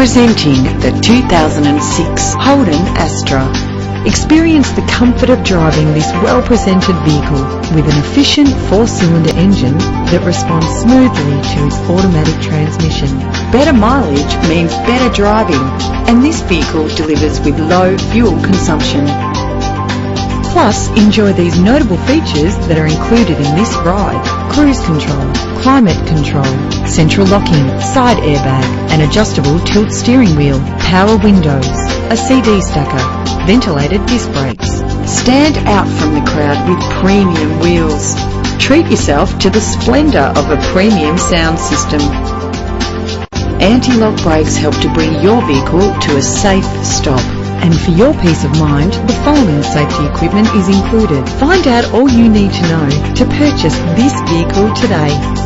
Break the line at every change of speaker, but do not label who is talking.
Presenting the 2006 Holden Astra. Experience the comfort of driving this well-presented vehicle with an efficient four-cylinder engine that responds smoothly to its automatic transmission. Better mileage means better driving and this vehicle delivers with low fuel consumption. Plus, enjoy these notable features that are included in this ride. Cruise control, climate control, central locking, side airbag, an adjustable tilt steering wheel, power windows, a CD stacker, ventilated disc brakes. Stand out from the crowd with premium wheels. Treat yourself to the splendour of a premium sound system. Anti-lock brakes help to bring your vehicle to a safe stop. And for your peace of mind, the following safety equipment is included. Find out all you need to know to purchase this vehicle today.